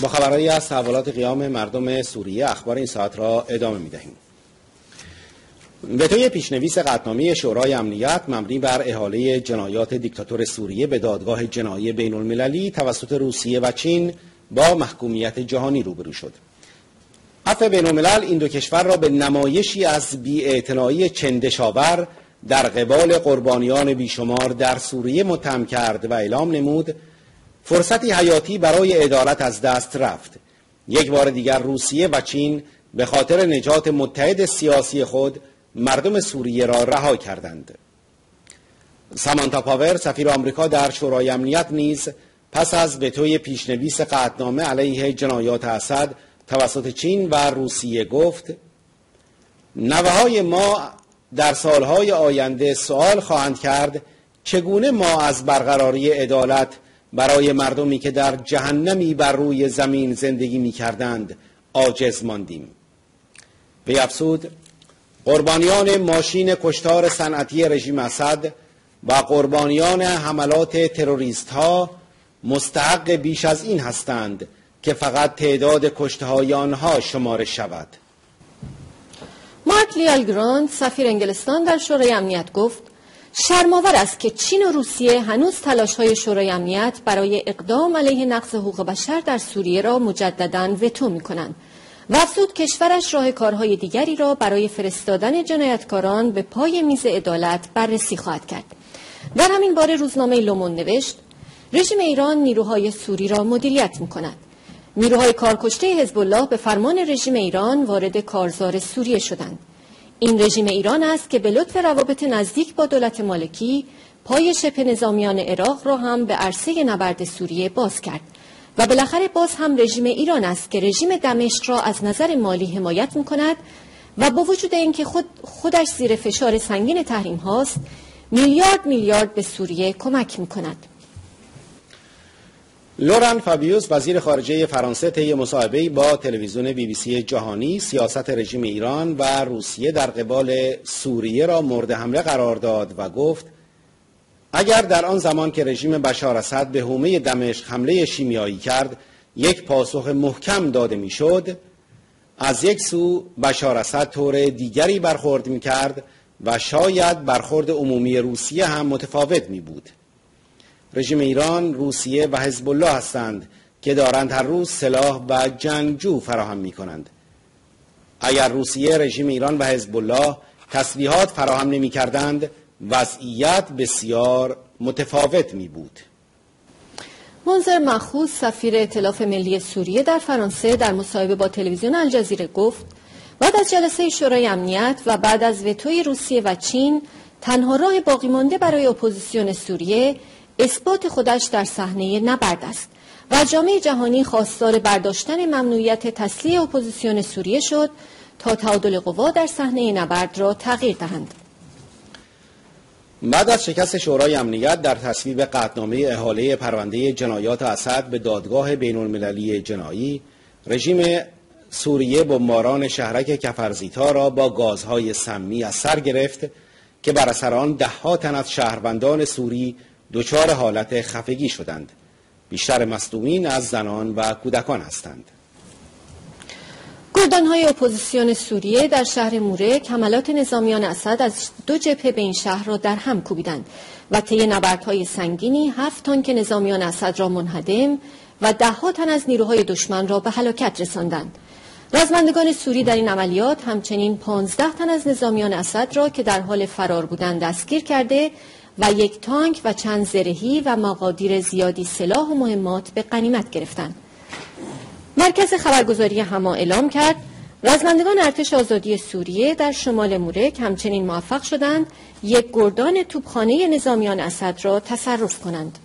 با خبرهایی از تحولات قیام مردم سوریه اخبار این ساعت را ادامه می دهیم. وتوی پیشنویس قطنامه شورای امنیت مبنی بر احاله جنایات دیکتاتور سوریه به دادگاه جنایی بین المللی توسط روسیه و چین با محکومیت جهانی روبرو شد. عفو بین الملل این دو کشور را به نمایشی از بیاعتنایی چندشاور در قبال قربانیان بیشمار در سوریه متهم کرد و اعلام نمود فرصتی حیاتی برای عدالت از دست رفت. یک بار دیگر روسیه و چین به خاطر نجات متحد سیاسی خود مردم سوریه را رها کردند. سامانتا پاور سفیر آمریکا در شورای امنیت نیز پس از وتوی پیشنویس قطعنامه علیه جنایات اسد توسط چین و روسیه گفت نوه ما در سالهای آینده سوال خواهند کرد چگونه ما از برقراری عدالت برای مردمی که در جهنمی بر روی زمین زندگی می کردند عاجز ماندیم. به افسود قربانیان ماشین کشتار صنعتی رژیم اسد و قربانیان حملات تروریست ها مستحق بیش از این هستند که فقط تعداد کشته های آنها شماره شود. مارک لیالگراند سفیر انگلستان در شورای امنیت گفت شرم‌آور است که چین و روسیه هنوز تلاش های شورای امنیت برای اقدام علیه نقض حقوق بشر در سوریه را مجددا وتو می کنند و افزود کشورش راه کارهای دیگری را برای فرستادن جنایتکاران به پای میز عدالت بررسی خواهد کرد. در همین باره روزنامه لومون نوشت رژیم ایران نیروهای سوری را مدیریت می کند نیروهای کارکشته حزب الله به فرمان رژیم ایران وارد کارزار سوریه شدند. این رژیم ایران است که به لطف روابط نزدیک با دولت مالکی پای شبه نظامیان عراق را هم به عرصه نبرد سوریه باز کرد و بالاخره باز هم رژیم ایران است که رژیم دمشق را از نظر مالی حمایت می کند و با وجود اینکه خود خودش زیر فشار سنگین تحریم هاست میلیارد میلیارد به سوریه کمک می کند. لورن فابیوس وزیر خارجه فرانسه طی مصاحبه‌ای با تلویزیون بی بی سی جهانی سیاست رژیم ایران و روسیه در قبال سوریه را مورد حمله قرار داد و گفت اگر در آن زمان که رژیم بشار اسد به حومه دمشق حمله شیمیایی کرد یک پاسخ محکم داده می‌شد از یک سو بشار اسد طور دیگری برخورد می کرد و شاید برخورد عمومی روسیه هم متفاوت می بود رژیم ایران روسیه و حزب الله هستند که دارند هر روز سلاح و جنگجو فراهم می کنند اگر روسیه رژیم ایران و حزب الله تسلیحات فراهم نمی کردند وضعیت بسیار متفاوت می بود منظر مخوز سفیر اطلاف ملی سوریه در فرانسه در مصاحبه با تلویزیون الجزیره گفت بعد از جلسه شورای امنیت و بعد از وتوی روسیه و چین تنها راه باقی مانده برای اپوزیسیون سوریه اثبات خودش در صحنه نبرد است و جامعه جهانی خواستار برداشتن ممنوعیت تسلیح اپوزیسیون سوریه شد تا تعادل قوا در صحنه نبرد را تغییر دهند. بعد از شکست شورای امنیت در تصویب قطنامه احاله پرونده جنایات اسد به دادگاه بین المللی جنایی رژیم سوریه بمباران شهرک کفرزیتا را با گازهای سمی از سر گرفت که بر اثر آن دهها تن از شهروندان سوری دچار حالت خفگی شدند. بیشتر مصدومین از زنان و کودکان هستند. های اپوزیسیون سوریه در شهر موره حملات نظامیان اسد از دو جبهه به این شهر را در هم کوبیدند و طی نبردهای سنگینی هفت تانک نظامیان اسد را منهدم و دهها تن از نیروهای دشمن را به هلاکت رساندند. رزمندگان سوری در این عملیات همچنین پانزده تن از نظامیان اسد را که در حال فرار بودند دستگیر کرده و یک تانک و چند زرهی و مقادیر زیادی سلاح و مهمات به قنیمت گرفتند. مرکز خبرگزاری هما اعلام کرد رزمندگان ارتش آزادی سوریه در شمال مورک همچنین موفق شدند یک گردان توپخانه نظامیان اسد را تصرف کنند.